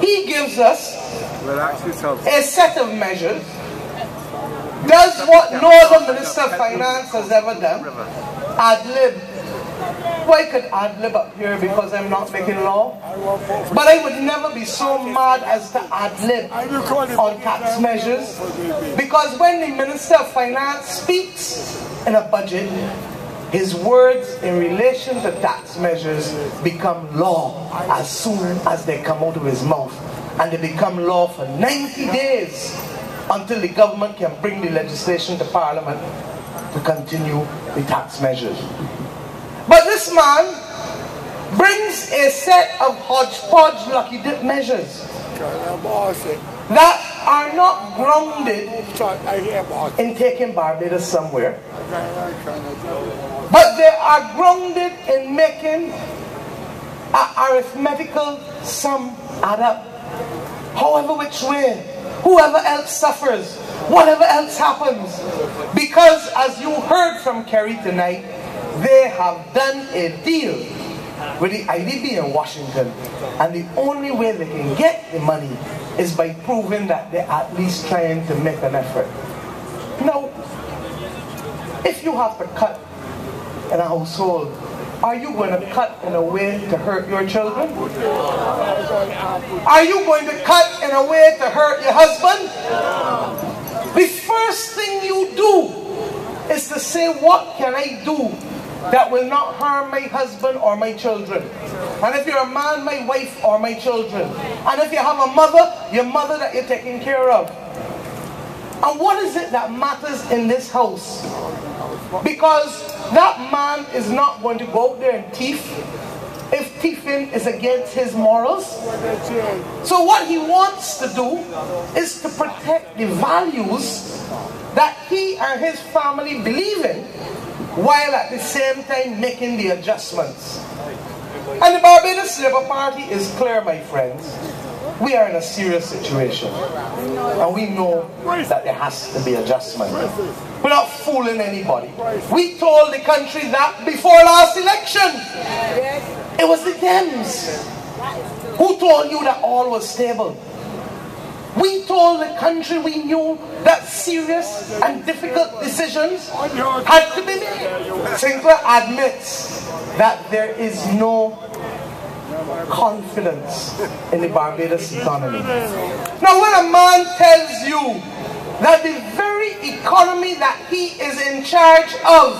He gives us a set of measures, does what no other Minister of Finance has ever done, ad lib. Well, I could ad lib up here because I'm not making law, but I would never be so mad as to ad lib on tax measures. Because when the Minister of Finance speaks in a budget, his words in relation to tax measures become law as soon as they come out of his mouth. And they become law for 90 days until the government can bring the legislation to parliament to continue the tax measures. But this man brings a set of hodgepodge lucky dip measures that are not grounded in taking Barbados somewhere, but they are grounded in making an arithmetical sum add up. However, which way, whoever else suffers, whatever else happens. Because as you heard from Kerrie tonight, they have done a deal with the IDB in Washington. And the only way they can get the money is by proving that they're at least trying to make an effort. Now, if you have to cut in a household, are you going to cut in a way to hurt your children? Are you going to cut in a way to hurt your husband? The first thing you do is to say, what can I do that will not harm my husband or my children. And if you're a man, my wife or my children. And if you have a mother, your mother that you're taking care of. And what is it that matters in this house? Because that man is not going to go out there and thief if thieving is against his morals. So what he wants to do is to protect the values that he and his family believe in while at the same time making the adjustments. And the Barbados Labour Party is clear, my friends. We are in a serious situation. And we know that there has to be adjustment. We're not fooling anybody. We told the country that before last election. It was the Dems who told you that all was stable. We told the country we knew that serious and difficult decisions had to be made. Sinclair admits that there is no confidence in the Barbados economy. Now, when a man tells you that the very economy that he is in charge of,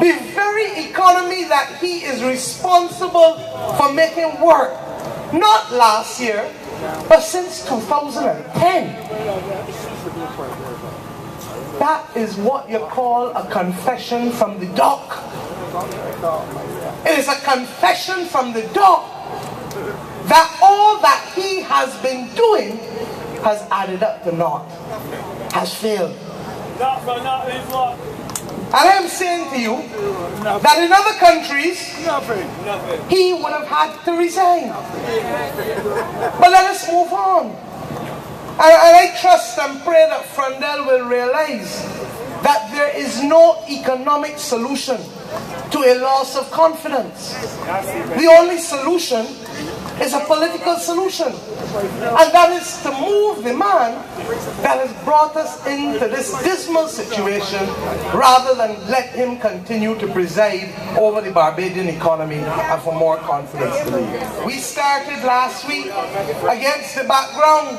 the very economy that he is responsible for making work, not last year, but since 2010, that is what you call a confession from the dock. It is a confession from the dock that all that he has been doing has added up to naught, has failed. And I'm saying to you that in other countries, he would have had to resign. But let us move on. And, and I trust and pray that Freundel will realize that there is no economic solution to a loss of confidence. The only solution is a political solution. And that is to move the man that has brought us into this dismal situation rather than let him continue to preside over the Barbadian economy and for more confidence. We started last week against the background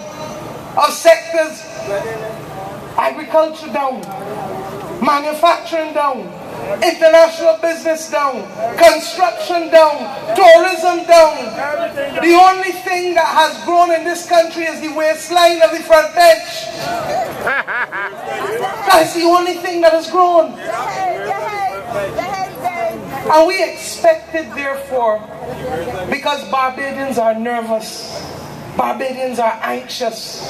of sectors agriculture down, manufacturing down, International business down. Construction down. Tourism down. The only thing that has grown in this country is the waistline of the front bench. That's the only thing that has grown. And we expected, therefore, because Barbadians are nervous, Barbadians are anxious,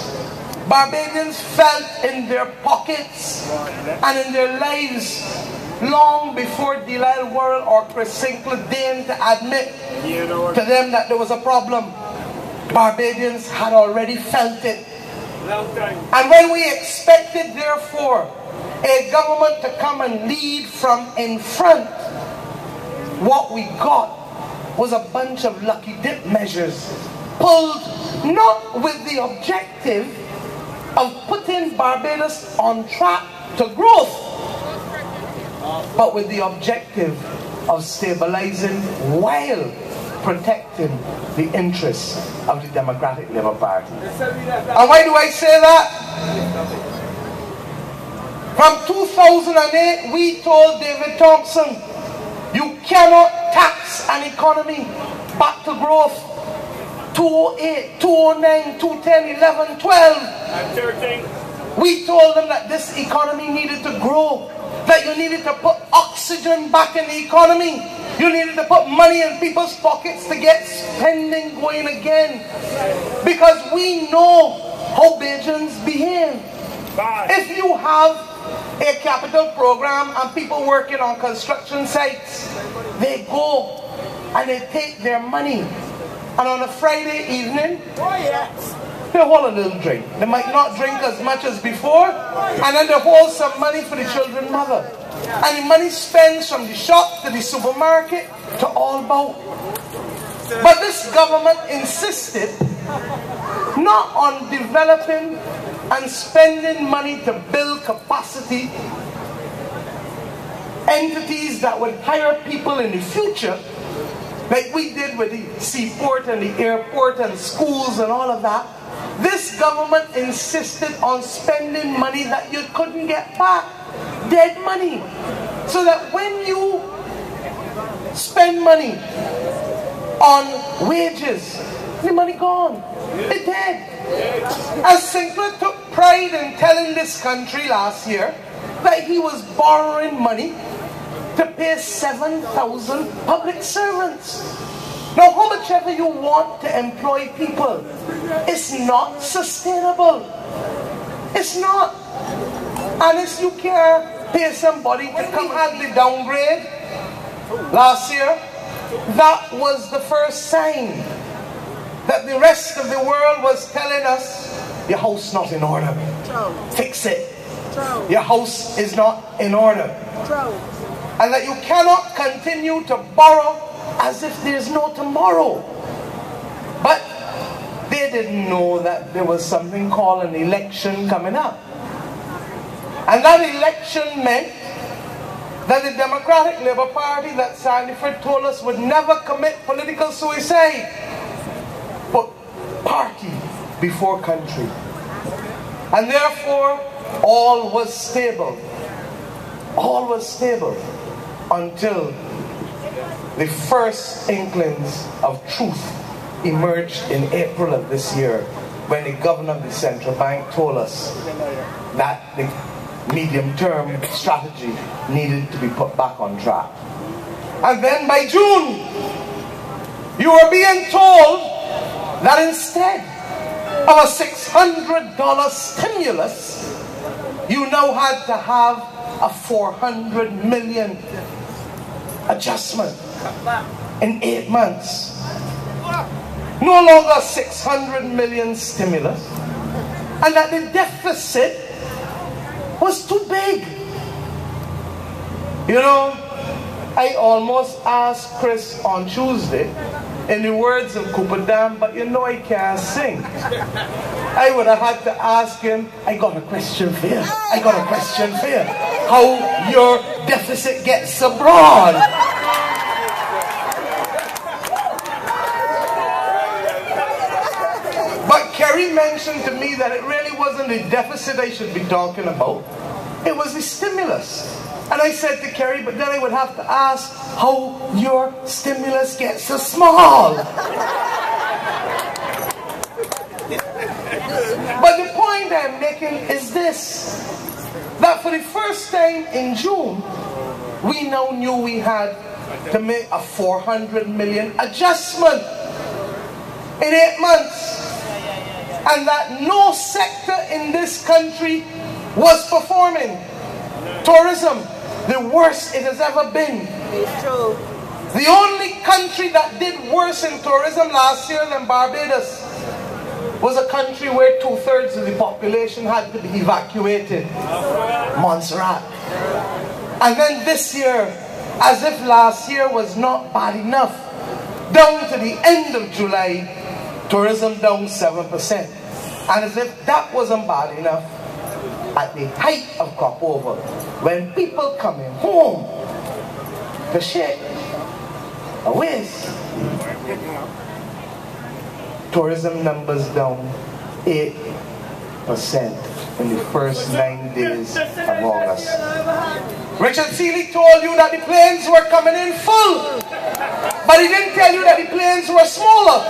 Barbadians felt in their pockets and in their lives long before DeLisle Worrell or Chris Sinclair deigned to admit to them that there was a problem. Barbadians had already felt it. And when we expected, therefore, a government to come and lead from in front, what we got was a bunch of lucky dip measures pulled not with the objective of putting Barbados on track to growth, but with the objective of stabilizing while protecting the interests of the Democratic Labour Party. And why do I say that? From 2008, we told David Thompson, you cannot tax an economy back to growth. 208, 209, 210, 11, 12. And 13. We told them that this economy needed to grow, that you needed to put oxygen back in the economy. You needed to put money in people's pockets to get spending going again. Because we know how Bajans behave. Bye. If you have a capital program and people working on construction sites, they go and they take their money. And on a Friday evening, oh, yes. they hold a little drink. They might not drink as much as before, and then they hold some money for the children's mother. And the money spends from the shop to the supermarket to all about. But this government insisted not on developing and spending money to build capacity entities that would hire people in the future like we did with the seaport and the airport and schools and all of that. This government insisted on spending money that you couldn't get back dead money. So that when you spend money on wages, the money gone. It's dead. As Sinclair took pride in telling this country last year that he was borrowing money to pay 7,000 public servants. Now, how much ever you want to employ people, it's not sustainable. It's not. Unless you can pay somebody to come have the downgrade last year, that was the first sign that the rest of the world was telling us, your house not in order. Fix it. Your house is not in order. And that you cannot continue to borrow as if there's no tomorrow. But they didn't know that there was something called an election coming up. And that election meant that the Democratic Labour Party that Sandiford told us would never commit political suicide, but party before country. And therefore, all was stable. All was stable until the first inklings of truth emerged in April of this year when the governor of the central bank told us that the medium-term strategy needed to be put back on track. And then by June, you were being told that instead of a $600 stimulus, you now had to have a 400 million adjustment in eight months. No longer 600 million stimulus. And that the deficit was too big. You know, I almost asked Chris on Tuesday, in the words of Cooper Dam, but you know I can't sing. I would have had to ask him, I got a question for you. I got a question for you. How your deficit gets abroad. But Kerrie mentioned to me that it really wasn't the deficit I should be talking about. It was the stimulus. And I said to Kerrie, but then I would have to ask how your stimulus gets so small. but the point I'm making is this. That for the first time in June, we now knew we had to make a 400 million adjustment in eight months and that no sector in this country was performing. Tourism, the worst it has ever been. It's true. The only country that did worse in tourism last year than Barbados was a country where two-thirds of the population had to be evacuated. Montserrat. And then this year, as if last year was not bad enough, down to the end of July, Tourism down 7%. And as if that wasn't bad enough, at the height of crop over, when people coming home to shake a whiz, tourism numbers down 8% in the first nine days of August. Richard Sealy told you that the planes were coming in full, but he didn't tell you that the planes were smaller.